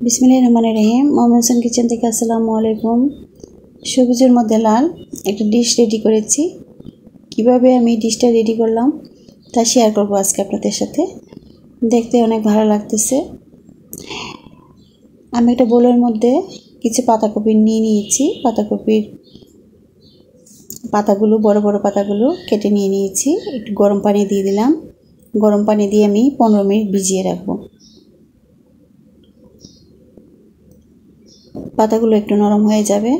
বিসমিল্লাহ রহমান রহিম। মোহাম্মদ হোসেন কিচেন থেকে আসসালামু আলাইকুম। সবুজের মধ্যে লাল একটা ডিশ রেডি করেছি। কীভাবে আমি ডিশটা রেডি করলাম তা শেয়ার করব আজকে আপনাদের সাথে। দেখতে অনেক ভালো লাগতেছে। আমি একটা বোলের মধ্যে কিছু পাতাকপি নিয়ে নিয়েছি। পাতাকপির পাতাগুলো, বড় বড় পাতাগুলো কেটে নিয়ে নিয়েছি। একটু গরম পানি দিয়ে দিলাম। গরম পানি দিয়ে আমি পনেরো মিনিট ভিজিয়ে রাখব। পাতাগুলো একটু নরম হয়ে যাবে।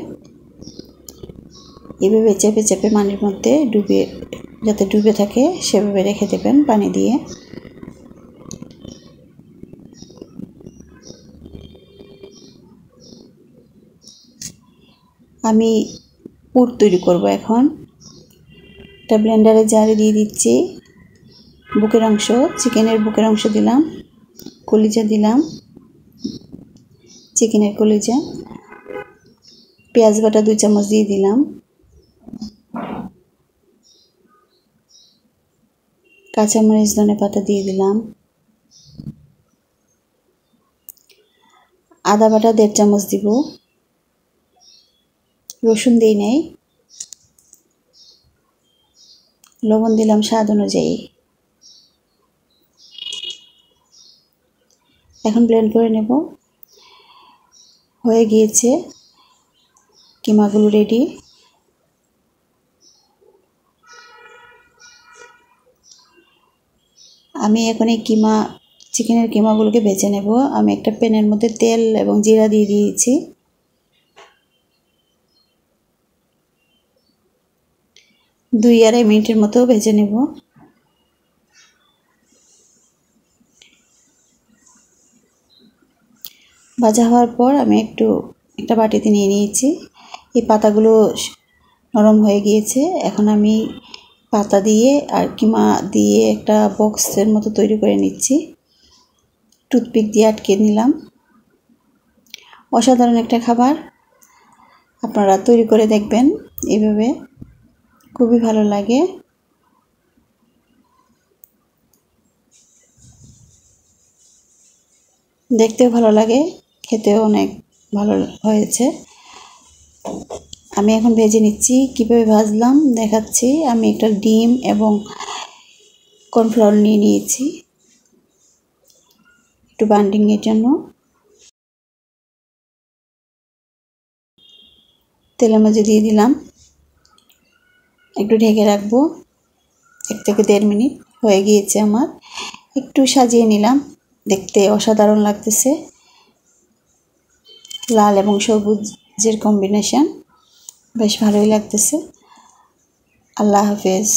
এভাবে চেপে চেপে পানির মধ্যে ডুবে যাতে ডুবে থাকে, সেভাবে রেখে দেবেন পানি দিয়ে। আমি পুর তৈরি করব এখন। একটা ব্লেন্ডারে জারে দিয়ে দিচ্ছি। বুকের অংশ, চিকেনের বুকের অংশ দিলাম, কলিজা দিলাম। চিকেনের কলিজা। পেঁয়াজ বাটা দুই চামচ দিয়ে দিলাম। কাঁচামরিচ, ধনে পাতা দিয়ে দিলাম। আদা বাটা দেড় চামচ দিব। রসুন দিই নেই। লবণ দিলাম স্বাদ অনুযায়ী। এখন ব্লেন্ড করে নেব। হয়ে গিয়েছে। কিমাগুলো রেডি? আমি এখন এই কিমা, চিকেনের কিমাগুলোকে বেছে নেব। আমি একটা প্যানের মধ্যে তেল এবং জিরা দিয়ে দিয়েছি। দুই আড়াই মিনিটের মতো ভেজে নেব। ভাজা হওয়ার পর আমি একটু একটা বাটিতে নিয়ে নিয়েছি। এই পাতাগুলো নরম হয়ে গিয়েছে। এখন আমি পাতা দিয়ে আর কিমা দিয়ে একটা বক্সের মতো তৈরি করে নিচ্ছি। টুথপিক দিয়ে আটকে নিলাম। অসাধারণ একটা খাবার। আপনারা তৈরি করে দেখবেন এইভাবে খুবই ভালো লাগে। দেখতেও ভালো লাগে, খেতেও অনেক ভালো হয়েছে। আমি এখন ভেজে নিচ্ছি। কীভাবে ভাজলাম দেখাচ্ছি। আমি একটা ডিম এবং কর্নফ্লাওয়ার নিয়ে নিয়েছি। একটু বান্ডিংয়ের জন্য। তেলের মাঝে দিয়ে দিলাম। একটু ঢেকে রাখব। এক থেকে দেড় মিনিট হয়ে গিয়েছে আমার। একটু সাজিয়ে নিলাম। দেখতে অসাধারণ লাগতেছে। লাল এবং সবুজের কম্বিনেশন বেশ ভালোই লাগতেছে। আল্লাহ হাফেজ।